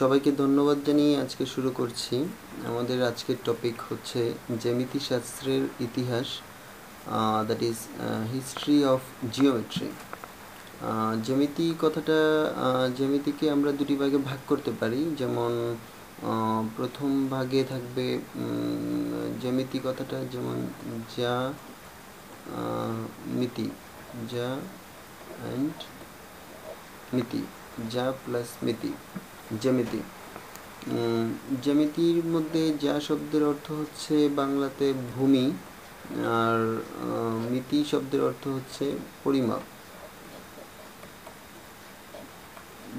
সবাইকে ধন্যবাদ জানিয়ে আজকে শুরু করছি। আমাদের আজকের টপিক হচ্ছে জ্যামিতি শাস্ত্রের ইতিহাস that is history of geometry জ্যামিতি কথাটা জ্যামিতিকে আমরা দুটি ভাগে ভাগ করতে পারি। যেমন প্রথম ভাগে থাকবে জ্যামিতি কথাটা, যেমন, যা মিতি, যা অ্যান্ড মিতি, যা প্লাস মিতি। জ্যামিতি। জ্যামিতির মধ্যে যা শব্দের অর্থ হচ্ছে বাংলাতে ভূমি, আর মিতি শব্দের অর্থ হচ্ছে পরিমাপ।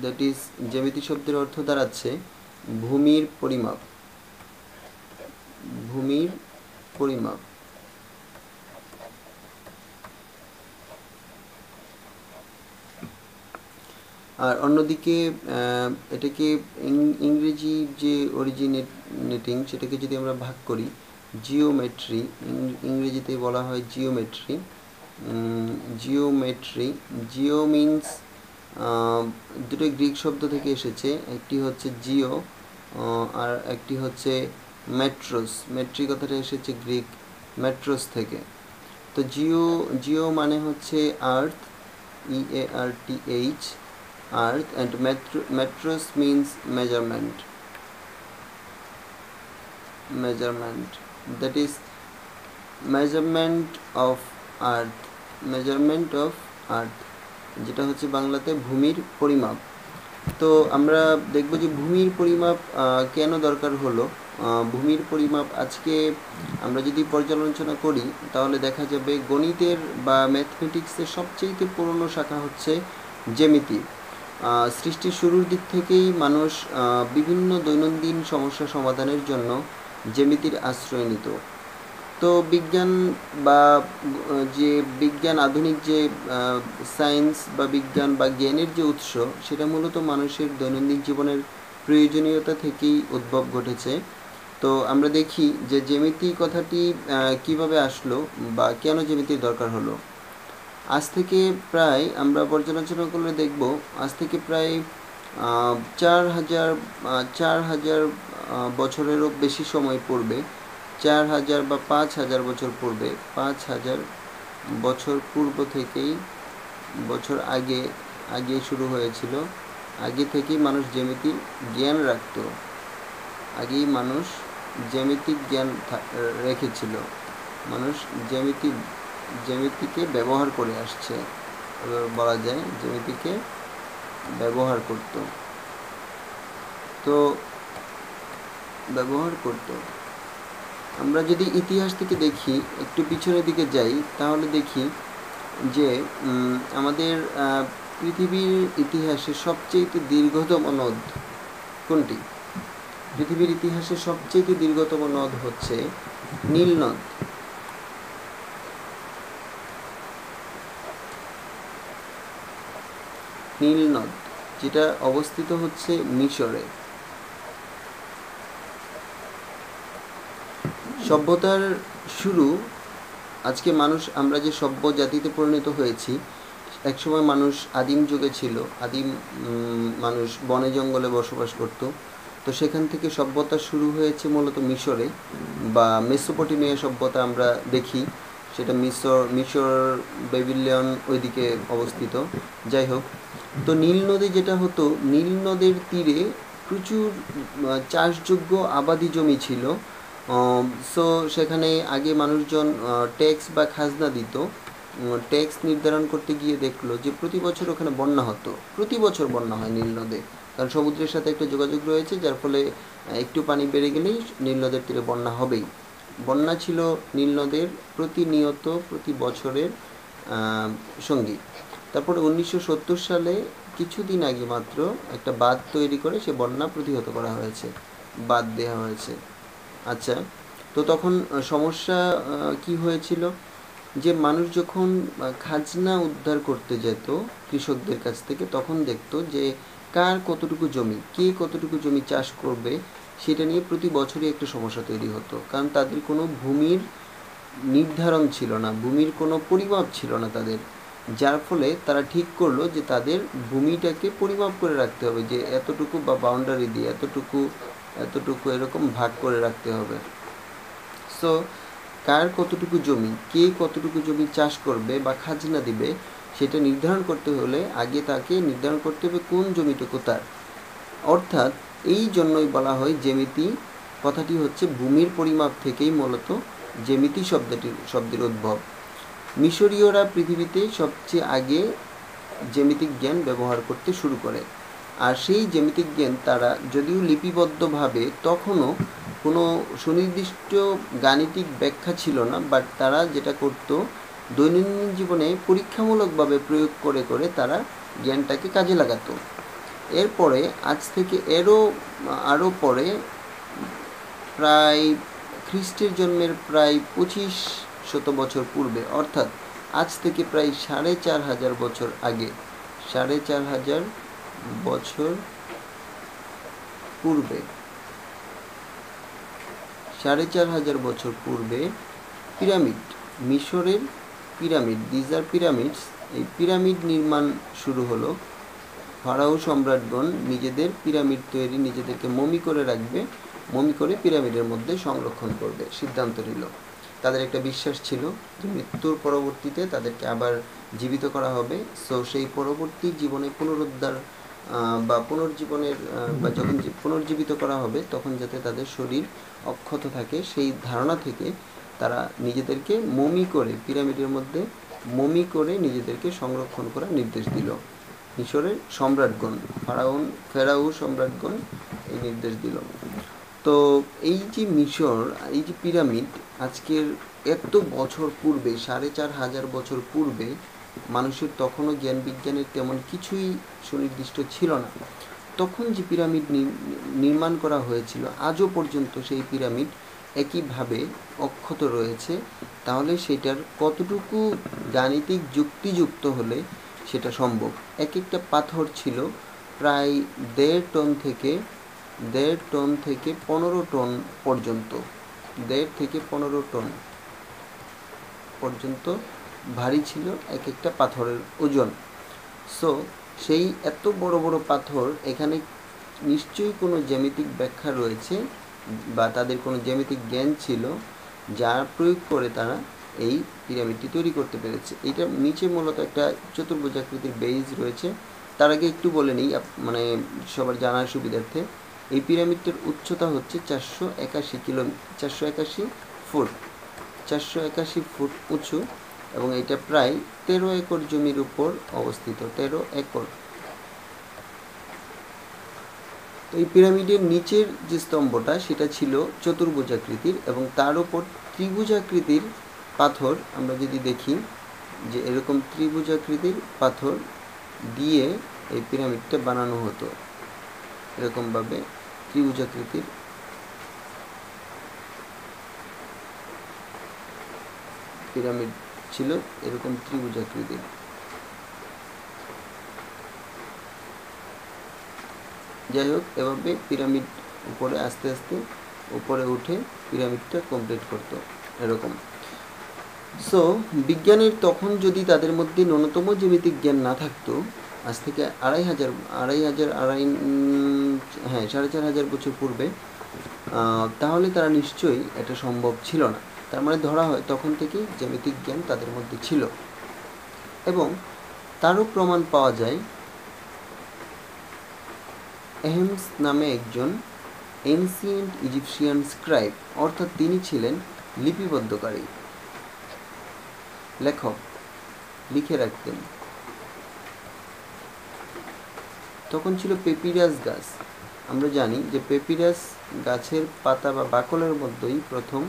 দ্যাট ইজ জ্যামিতি শব্দের অর্থ দাঁড়াচ্ছে ভূমির পরিমাপ। ভূমির পরিমাপ। আর অন্যদিকে এটাকে ইংরেজি যে অরিজিনেটিং সেটাকে যদি আমরা ভাগ করি জিওমেট্রি ইংরেজিতে বলা হয় জিওমেট্রি জিওমেট্রি জিও মিন্স দুটো গ্রিক শব্দ থেকে এসেছে, একটি হচ্ছে জিও আর একটি হচ্ছে মেট্রোস মেট্রি কথাটা এসেছে গ্রিক মেট্রোস থেকে। তো জিও জিও মানে হচ্ছে earth E A R T H earth and metro, metros means measurement. Measurement. That is measurement of earth. Measurement of earth. যেটা হচ্ছে বাংলাতে ভূমির পরিমাপ। তো আমরা দেখব যে ভূমির পরিমাপ কেন দরকার হলো? ভূমির পরিমাপ আজকে আমরা যদি পর্যালোচনা করি তাহলে দেখা যাবে গণিতের বা ম্যাথমেটিক্সের সবচেয়ে পুরনো শাখা হচ্ছে জ্যামিতি। আহ, সৃষ্টির শুরুর দিক থেকেই মানুষ বিভিন্ন দৈনন্দিন সমস্যা সমাধানের জন্য জ্যামিতির আশ্রয় নিত। তো বিজ্ঞান বা যে বিজ্ঞান, আধুনিক যে সায়েন্স বা বিজ্ঞান বা জ্ঞানের যে উৎস, সেটা মূলত মানুষের দৈনন্দিন জীবনের প্রয়োজনীয়তা থেকেই উদ্ভব ঘটেছে। তো আমরা দেখি যে জ্যামিতি কথাটি কীভাবে আসলো বা কেন জ্যামিতির দরকার হলো। আজ থেকে প্রায় আমরা পর্যালোচনা করলে দেখব, আজ থেকে প্রায় চার হাজার চার হাজার বছরেরও বেশি সময় পূর্বে চার হাজার বা পাঁচ হাজার বছর পূর্বে পাঁচ হাজার বছর পূর্ব থেকেই বছর আগে আগে শুরু হয়েছিল। আগে থেকেই মানুষ জ্যামিতির জ্ঞান রাখতো। আগেই মানুষ জ্যামিতিক জ্ঞান রেখেছিল। মানুষ জ্যামিতি জ্যামিতিকে ব্যবহার করে আসছে। বলা যায় জ্যামিতিকে ব্যবহার করত। তো, ব্যবহার করত। আমরা যদি ইতিহাস থেকে দেখি, একটু পিছনের দিকে যাই, তাহলে দেখি যে আমাদের পৃথিবীর ইতিহাসে সবচেয়ে দীর্ঘতম নদ কোনটি? পৃথিবীর ইতিহাসে সবচেয়ে দীর্ঘতম নদ হচ্ছে নীল নদ। নীল নদ যেটা অবস্থিত হচ্ছে মিশরে। সভ্যতার শুরু, আজকে মানুষ, আমরা যে সভ্য জাতিতে পরিণত হয়েছি, একসময় মানুষ আদিম যুগে ছিল, আদিম মানুষ বনে জঙ্গলে বসবাস করত। তো সেখান থেকে সভ্যতা শুরু হয়েছে মূলত মিশরে, বা মেসোপটেমিয়া সভ্যতা আমরা দেখি। সেটা মিশর মিশর বেবিলিয়ন ওইদিকে অবস্থিত। যাই হোক, তো নীল নদী যেটা হতো, নীল নদের তীরে প্রচুর চাষযোগ্য আবাদি জমি ছিল। সো সেখানে আগে মানুষজন ট্যাক্স বা খাজনা দিত। ট্যাক্স নির্ধারণ করতে গিয়ে দেখল যে প্রতি বছর ওখানে বন্যা হতো। প্রতি বছর বন্যা হয় নীল নদে। কারণ সমুদ্রের সাথে একটা যোগাযোগ রয়েছে, যার ফলে একটু পানি বেড়ে গেলেই নীল নদের তীরে বন্যা হবেই। বন্যা ছিল নীল নদের প্রতিনিয়ত প্রতি বছরের সঙ্গী। তারপরে উনিশশো সত্তর সালে কিছুদিন আগে মাত্র একটা বাঁধ তৈরি করে সে বন্যা প্রতিহত করা হয়েছে, বাঁধ দেওয়া হয়েছে। আচ্ছা তো তখন সমস্যা কি হয়েছিল? যে মানুষ যখন খাজনা উদ্ধার করতে যেত কৃষকদের কাছ থেকে, তখন দেখতো যে কার কতটুকু জমি, কে কতটুকু জমি চাষ করবে সেটা নিয়ে প্রতি বছরই একটা সমস্যা তৈরি হতো। কারণ তাদের কোনো ভূমির নির্ধারণ ছিল না, ভূমির কোনো পরিমাপ ছিল না তাদের। যার ফলে তারা ঠিক করল যে তাদের ভূমিটাকে পরিমাপ করে রাখতে হবে যে এতটুকু বা বাউন্ডারি দিয়ে এতটুকু এতটুকু এরকম ভাগ করে রাখতে হবে। সো কার কতটুকু জমি, কে কতটুকু জমি চাষ করবে বা খাজনা দিবে সেটা নির্ধারণ করতে হলে আগে তাকে নির্ধারণ করতে হবে কোন জমিটুকু তার। অর্থাৎ এই জন্যই বলা হয় জ্যামিতি। কথাটি হচ্ছে ভূমির পরিমাপ থেকেই মূলত জ্যামিতি শব্দটির শব্দের উদ্ভব। মিশরীয়রা পৃথিবীতে সবচেয়ে আগে জ্যামিতিক জ্ঞান ব্যবহার করতে শুরু করে। আর সেই জ্যামিতিক জ্ঞান তারা যদিও লিপিবদ্ধভাবে, তখনও কোনো সুনির্দিষ্ট গাণিতিক ব্যাখ্যা ছিল না, বাট তারা যেটা করত, দৈনন্দিন জীবনে পরীক্ষামূলকভাবে প্রয়োগ করে করে তারা জ্ঞানটাকে কাজে লাগাতো। এরপরে, আজ থেকে এরও, আরও পরে, প্রায় খ্রিস্টের জন্মের প্রায় পঁচিশ শত বছর পূর্বে, অর্থাৎ আজ থেকে প্রায় সাড়ে চার হাজার বছর আগে, সাড়ে চার হাজার বছর পূর্বে, সাড়ে চার হাজার বছর পূর্বে পিরামিড, মিশরের পিরামিড দিজ আর পিরামিডস এই পিরামিড নির্মাণ শুরু হলো ফারাও সম্রাটগণ নিজেদের পিরামিড তৈরি নিজেদেরকে মমি করে রাখবে, মমি করে পিরামিডের মধ্যে সংরক্ষণ করবে, সিদ্ধান্ত নিল। তাদের একটা বিশ্বাস ছিল যে মৃত্যুর পরবর্তীতে তাদেরকে আবার জীবিত করা হবে। সো সেই পরবর্তী জীবনে পুনরুদ্ধার বা পুনর্জীবনের বা যখন পুনর্জীবিত করা হবে, তখন যাতে তাদের শরীর অক্ষত থাকে, সেই ধারণা থেকে তারা নিজেদেরকে মমি করে পিরামিডের মধ্যে মমি করে নিজেদেরকে সংরক্ষণ করার নির্দেশ দিল। মিশরের সম্রাটগণ ফারাউন ফেরাউ সম্রাটগণ এই নির্দেশ দিল। তো এই যে মিশর, এই যে পিরামিড, আজকের এত বছর পূর্বে, সাড়ে চার হাজার বছর পূর্বে, মানুষের তখনও জ্ঞান বিজ্ঞানের তেমন কিছুই সুনির্দিষ্ট ছিল না। তখন যে পিরামিড নির্মাণ করা হয়েছিল, আজও পর্যন্ত সেই পিরামিড একইভাবে অক্ষত রয়েছে। তাহলে সেটার কতটুকু গাণিতিক যুক্তিযুক্ত হলে সেটা সম্ভব। এক একটা পাথর ছিল, প্রায় দেড় টন থেকে, দেড় টন থেকে পনেরো টন পর্যন্ত, দেড় থেকে পনেরো টন পর্যন্ত ভারী ছিল এক একটা পাথরের ওজন। সো সেই এত বড় বড় পাথর এখানে নিশ্চয়ই কোনো জ্যামিতিক ব্যাখ্যা রয়েছে বা তাদের কোনো জ্যামিতিক জ্ঞান ছিল, যার প্রয়োগ করে তারা এই পিরামিডটি তৈরি করতে পেরেছে। এটা নিচে মূলত একটা চতুর্ভুজাকৃতির বেইজ রয়েছে। তার আগে একটু বলে নিই মানে সবার জানার সুবিধার্থে। এই পিরামিডটির উচ্চতা হচ্ছে চারশো একাশি কিলো চারশো একাশি ফুট। চারশো একাশি ফুট উঁচু এবং এটা প্রায় তেরো একর জমির উপর অবস্থিত, তেরো একর। তো এই পিরামিডের নিচের যে স্তম্ভটা, সেটা ছিল চতুর্ভুজাকৃতির এবং তার উপর ত্রিভুজাকৃতির পাথর আমরা যদি দেখি যে এরকম ত্রিভুজাকৃতির পাথর দিয়ে এই পিরামিডটা বানানো হতো, এরকমভাবে ত্রিভুজাকৃতির। পিরামিড ছিল এরকম ত্রিভুজাকৃতির। যাই হোক, এভাবে পিরামিড উপরে আস্তে আস্তে উপরে উঠে পিরামিডটা কমপ্লিট করতো, এরকম। সো বিজ্ঞানের তখন যদি তাদের মধ্যে ন্যূনতম জ্যামিতিক জ্ঞান না থাকতো, আজ থেকে আড়াই হাজার আড়াই হাজার, আড়াই হ্যাঁ সাড়ে চার হাজার বছর পূর্বে তাহলে তারা নিশ্চয়ই এটা সম্ভব ছিল না। তার মানে ধরা হয়, তখন থেকেই জ্যামিতিক জ্ঞান তাদের মধ্যে ছিল। এবং তারও প্রমাণ পাওয়া যায়, এহেমস নামে একজন এনসিয়েন্ট ইজিপশিয়ান স্ক্রাইব, অর্থাৎ তিনি ছিলেন লিপিবদ্ধকারী। লেখক, লিখে রাখতেন। তখন ছিল পেপিরাস গাছ। আমরা জানি যে পেপিরাস গাছের পাতা বা বাকলের মধ্যেই প্রথম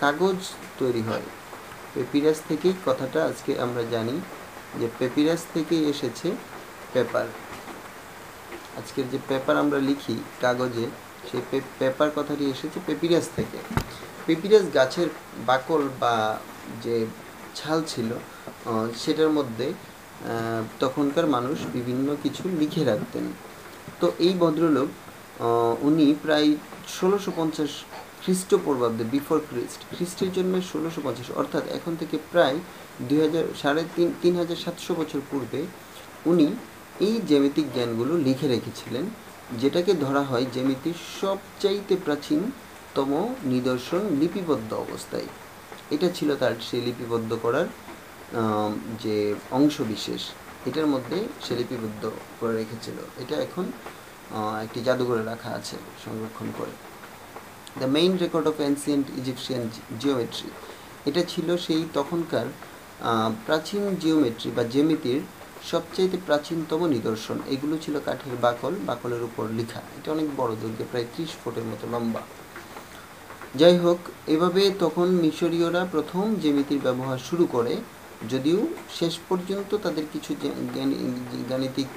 কাগজ তৈরি হয়। পেপিরাস থেকেই কথাটা আজকে আমরা জানি যে পেপিরাস থেকেই এসেছে পেপার। আজকের যে পেপার আমরা লিখি কাগজে, সেই পেপার কথাটি এসেছে পেপিরাস থেকে। পেপিরাস গাছের বাকল বা যে ছাল ছিল সেটার মধ্যে তখনকার মানুষ বিভিন্ন কিছু লিখে রাখতেন। তো এই ভদ্রলোক উনি প্রায় ষোলোশো পঞ্চাশ খ্রিস্টপূর্বাব্দে, বিফোর খ্রিস্ট, খ্রিস্টের জন্মে ষোলোশো পঞ্চাশ, অর্থাৎ এখন থেকে প্রায় দুই হাজার, সাড়ে তিন তিন হাজার সাতশো বছর পূর্বে, উনি এই জ্যামিতিক জ্ঞানগুলো লিখে রেখেছিলেন, যেটাকে ধরা হয় জ্যামিতির সবচাইতে প্রাচীনতম নিদর্শন লিপিবদ্ধ অবস্থায়। এটা ছিল তার সেই লিপিবদ্ধ করার যে অংশ বিশেষ এটার মধ্যে সে লিপিবদ্ধ করে রেখেছিল। এটা এখন একটি জাদুঘরে রাখা আছে সংরক্ষণ করে। The main record of ancient Egyptian geometry এটা ছিল সেই তখনকার প্রাচীন জিওমেট্রি বা জ্যামিতির সবচাইতে প্রাচীনতম নিদর্শন। এগুলো ছিল কাঠের বাকল, বাকলের উপর লেখা। এটা অনেক বড় দৈর্ঘ্যে প্রায় ত্রিশ ফুটের মতো লম্বা। যাই হোক এভাবে তখন মিশরীয়রা প্রথম জ্যামিতির ব্যবহার শুরু করে, যদিও শেষ পর্যন্ত তাদের কিছু গাণিতিক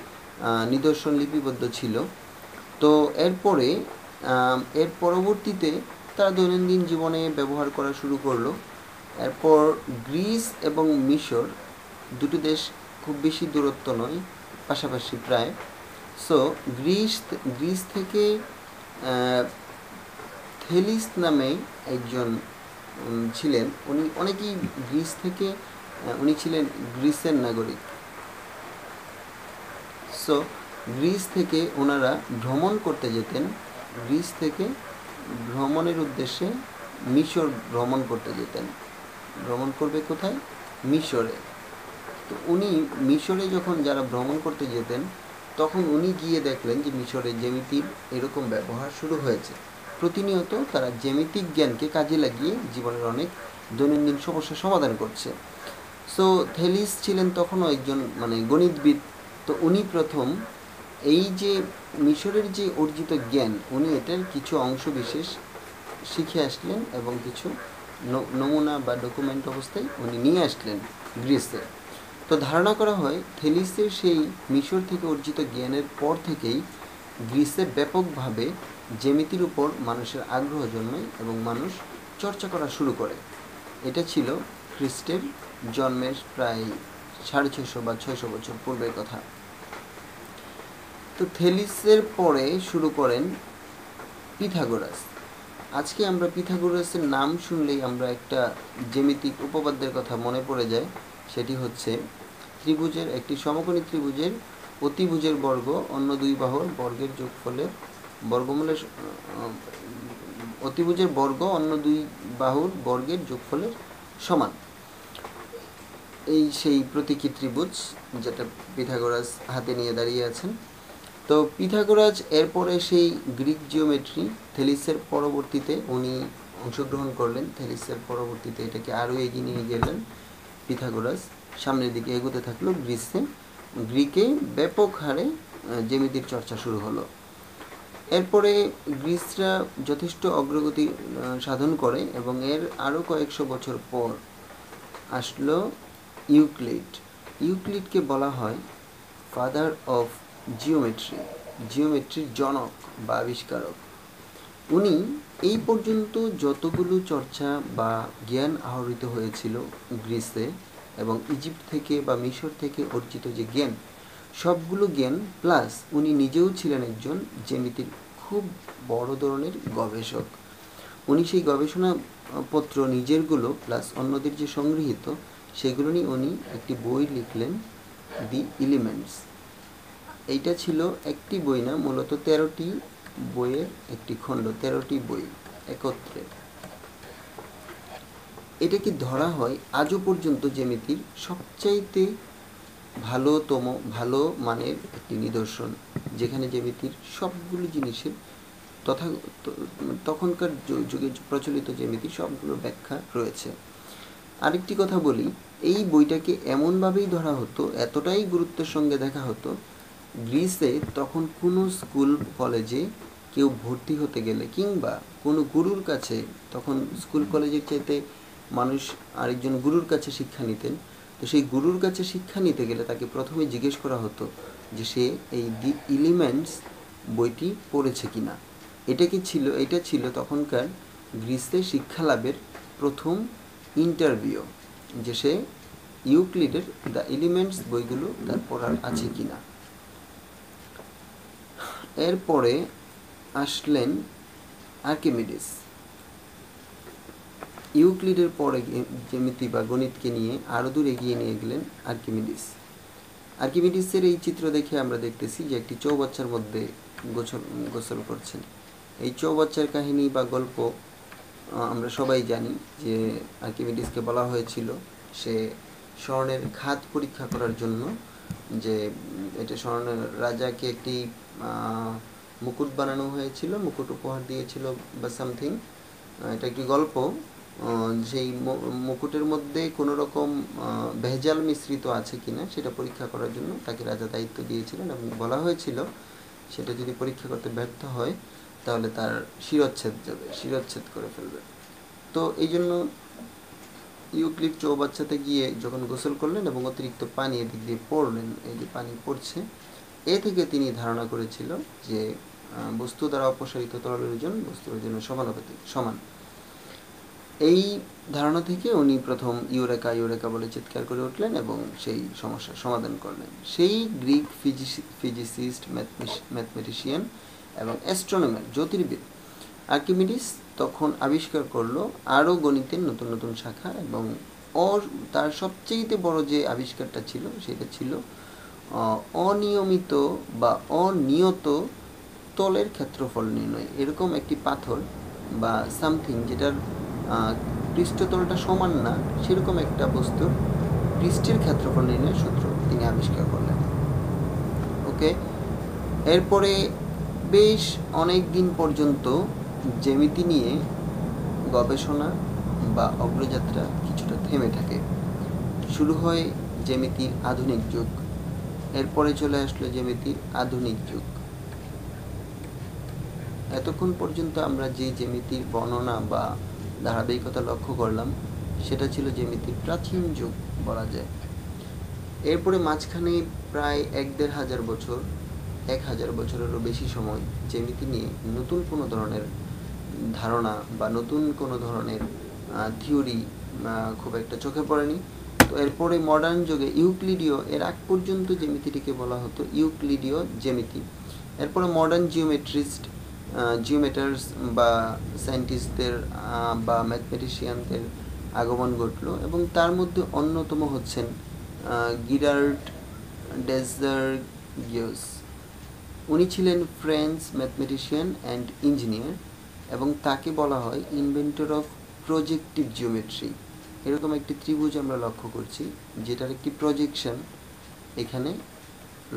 নিদর্শন লিপিবদ্ধ ছিল। তো এরপরে এর পরবর্তীতে তারা দৈনন্দিন জীবনে ব্যবহার করা শুরু করল। এরপর গ্রিস এবং মিশর দুটো দেশ খুব বেশি দূরত্ব নয়, পাশাপাশি প্রায়। সো গ্রিস গ্রিস থেকে আহ, থেলিস নামে একজন ছিলেন। উনি অনেকেই গ্রিস থেকে উনি ছিলেন গ্রিসের নাগরিক। সো গ্রিস থেকে ওনারা ভ্রমণ করতে যেতেন। গ্রিস থেকে ভ্রমণের উদ্দেশ্যে মিশর ভ্রমণ করতে যেতেন। ভ্রমণ করবে কোথায়? মিশরে। তো উনি মিশরে যখন যারা ভ্রমণ করতে যেতেন তখন উনি গিয়ে দেখলেন যে মিশরে জ্যামিতির এরকম ব্যবহার শুরু হয়েছে। প্রতিনিয়ত তারা জ্যামিতিক জ্ঞানকে কাজে লাগিয়ে জীবনের অনেক দৈনন্দিন সমস্যার সমাধান করছে। সো থেলিস ছিলেন তখনও একজন মানে গণিতবিদ। তো উনি প্রথম এই যে মিশরের যে অর্জিত জ্ঞান, উনি এটার কিছু অংশ বিশেষ শিখে আসলেন এবং কিছু নমুনা বা ডকুমেন্ট অবস্থায় উনি নিয়ে আসলেন গ্রিসে। তো ধারণা করা হয় থেলিসের সেই মিশর থেকে অর্জিত জ্ঞানের পর থেকেই গ্রিসে ব্যাপকভাবে জ্যামিতির উপর মানুষের আগ্রহ জন্মায় এবং মানুষ চর্চা করা শুরু করে। এটা ছিল খ্রিস্টের জন্মের প্রায় সাড়ে ছয়শো বা ছয়শো বছর পূর্বের কথা। তো থেলিসের পরে শুরু করেন পিথাগোরাস। আজকে আমরা পিথাগোরাসের নাম শুনলেই আমরা একটা জ্যামিতিক উপপাদ্যের কথা মনে পড়ে যায়, সেটি হচ্ছে ত্রিভুজের একটি সমকোণী ত্রিভুজের অতিভুজের বর্গ অন্য দুই বাহুর বর্গের যোগফলের বর্গমূলের অতিভুজের বর্গ অন্য দুই বাহুর বর্গের যোগফলের সমান। এই সেই প্রতীকী ত্রিভুজ যেটা পিথাগোরাস হাতে নিয়ে দাঁড়িয়ে আছেন। তো পিথাগোরাস এরপরে সেই গ্রিক জিওমেট্রি থেলিসের পরবর্তীতে উনি অংশগ্রহণ করলেন। থেলিসের পরবর্তীতে এটাকে আরও এগিয়ে নিয়ে গেলেন পিথাগোরাস। সামনের দিকে এগোতে থাকল গ্রিসে। গ্রিকে ব্যাপক হারে জ্যামিতির চর্চা শুরু হলো। এরপরে গ্রিসরা যথেষ্ট অগ্রগতি সাধন করে এবং এর আরও কয়েকশো বছর পর আসলো ইউক্লিড। ইউক্লিডকে বলা হয় ফাদার অফ জিওমেট্রি জিওমেট্রির জনক বা আবিষ্কারক। উনি এই পর্যন্ত যতগুলো চর্চা বা জ্ঞান আহরিত হয়েছিল গ্রিসে এবং ইজিপ্ট থেকে বা মিশর থেকে অর্জিত যে জ্ঞান, সবগুলো জ্ঞান প্লাস উনি নিজেও ছিলেন একজন জ্যামিতির খুব বড় ধরনের গবেষক। উনি সেই গবেষণা পত্র নিজেরগুলো প্লাস অন্যদের যে সংগৃহীত, সেগুলো নিয়ে উনি একটি বই লিখলেন দি এলিমেন্টস এইটা ছিল একটি বই না, মূলত তেরোটি বইয়ের একটি খণ্ড, তেরোটি বই একত্রে। এটাকে ধরা হয় আজও পর্যন্ত জ্যামিতির সবচাইতে ভালোতম, ভালো মানের একটি নিদর্শন, যেখানে জ্যামিতির সবগুলো জিনিসের তথা তখনকার যুগে প্রচলিত জ্যামিতির সবগুলো ব্যাখ্যা রয়েছে। আরেকটি কথা বলি, এই বইটাকে এমনভাবেই ধরা হতো, এতটাই গুরুত্বের সঙ্গে দেখা হতো, গ্রিসে তখন কোনো স্কুল, কলেজে কেউ ভর্তি হতে গেলে কিংবা কোনো গুরুর কাছে তখন স্কুল, কলেজের চাইতে মানুষ আরেকজন গুরুর কাছে শিক্ষা নিতেন। তো সেই গুরুর কাছে শিক্ষা নিতে গেলে তাকে প্রথমে জিজ্ঞেস করা হতো যে সে এই দি এলিমেন্টস বইটি পড়েছে কিনা। এটা কি ছিল, এটা ছিল তখনকার গ্রিসে শিক্ষা লাভের প্রথম ইন্টারভিউ যে সে ইউক্লিডের দ্য এলিমেন্টস বইগুলো তার পড়ার আছে কিনা। এরপরে আসলেন আর্কিমিডিস। ইউক্লিডের পরে জ্যামিতি বা গণিতকে নিয়ে আরও দূর এগিয়ে নিয়ে গেলেন আর্কিমিডিস। আর্কিমিডিসের এই চিত্র দেখে আমরা দেখতেছি যে একটি চৌবাচ্চার মধ্যে গোসল গোসল করছেন। এই চৌবাচ্চার কাহিনী বা গল্প আমরা সবাই জানি যে আর্কিমিডিসকে বলা হয়েছিল সে স্বর্ণের খাত পরীক্ষা করার জন্য যে, এটা স্বর্ণের রাজাকে একটি মুকুট বানানো হয়েছিল, মুকুট উপহার দিয়েছিল বা সামথিং। এটা একটি গল্প। সেই মুকুটের মধ্যে কোনো রকম ভেজাল মিশ্রিত আছে কিনা সেটা পরীক্ষা করার জন্য তাকে রাজা দায়িত্ব দিয়েছিলেন এবং বলা হয়েছিল সেটা যদি পরীক্ষা করতে ব্যর্থ হয় তাহলে তার শিরচ্ছেদ যাবে শিরচ্ছেদ করে ফেলবে। তো এই জন্য ইউক্লিড চৌবাচ্চাতে গিয়ে যখন গোসল করলেন এবং অতিরিক্ত পানি এদিক দিয়ে পড়লেন, এই যে পানি পড়ছে, এ থেকে তিনি ধারণা করেছিল যে বস্তু দ্বারা অপসারিত তরলের ওজন বস্তুর ওজনের সমানুপাতিক, সমান। এই ধারণা থেকে উনি প্রথম ইউরেকা ইউরেকা বলে চিৎকার করে উঠলেন এবং সেই সমস্যার সমাধান করলেন। সেই গ্রিক ফিজিসিস্ট ম্যাথমেটিশিয়ান এবং অ্যাস্ট্রোনমার জ্যোতির্বিদ আর্কিমিডিস তখন আবিষ্কার করল আরও গণিতের নতুন নতুন শাখা এবং ওর তার সবচেয়ে বড় যে আবিষ্কারটা ছিল সেটা ছিল অনিয়মিত বা অনিয়ত তলের ক্ষেত্রফল নির্ণয়। এরকম একটি পাথর বা সামথিং যেটার পৃষ্ঠতলটা সমান না, সেরকম একটা বস্তুর পৃষ্ঠের ক্ষেত্রফল নির্ণয়ের সূত্র তিনি আবিষ্কার করলেন। ওকে এরপরে বেশ অনেক দিন পর্যন্ত জ্যামিতি নিয়ে গবেষণা বা অগ্রযাত্রা কিছুটা থেমে থাকে। শুরু হয় জ্যামিতির আধুনিক যুগ, এরপরে চলে আসলো জ্যামিতির আধুনিক যুগ। এতক্ষণ পর্যন্ত আমরা যে জ্যামিতির বর্ণনা বা ধারাবাহিকতা লক্ষ্য করলাম, সেটা ছিল জ্যামিতির প্রাচীন যুগ বলা যায়। এরপরে মাঝখানে প্রায় এক দেড় হাজার বছর, এক হাজার বছরেরও বেশি সময় জ্যামিতি নিয়ে নতুন কোনো ধরনের ধারণা বা নতুন কোনো ধরনের থিওরি খুব একটা চোখে পড়েনি। তো এরপরে মডার্ন যুগে ইউক্লিডীয়, এর আগ পর্যন্ত জ্যামিতিটিকে বলা হতো ইউক্লিডীয় জ্যামিতি এরপরে মডার্ন জিওমেট্রিস্ট জিওমেটার্স বা সায়েন্টিস্টদের বা ম্যাথমেটিশিয়ানদের আগমন ঘটলো এবং তার মধ্যে অন্যতম হচ্ছেন গিরার্ড ডেজার গিওস। উনি ছিলেন ফ্রেঞ্চ ম্যাথমেটিশিয়ান অ্যান্ড ইঞ্জিনিয়ার এবং তাকে বলা হয় ইনভেন্টর অফ প্রজেক্টিভ জিওমেট্রি এরকম একটি ত্রিভুজ আমরা লক্ষ্য করছি, যেটার একটি প্রজেকশন এখানে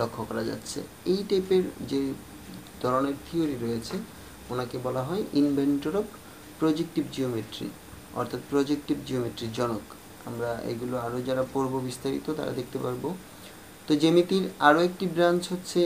লক্ষ্য করা যাচ্ছে। এই টাইপের যে ধরনের থিওরি রয়েছে। ওনাকে বলা হয় ইনভেন্টর অফ প্রজেক্টিভ জিওমেট্রি অর্থাৎ প্রজেক্টিভ জিওমেট্রির জনক। আমরা এগুলো আরও যারা পড়ব বিস্তারিত তারা দেখতে পারব। তো জ্যামিতির আরও একটি ব্রাঞ্চ হচ্ছে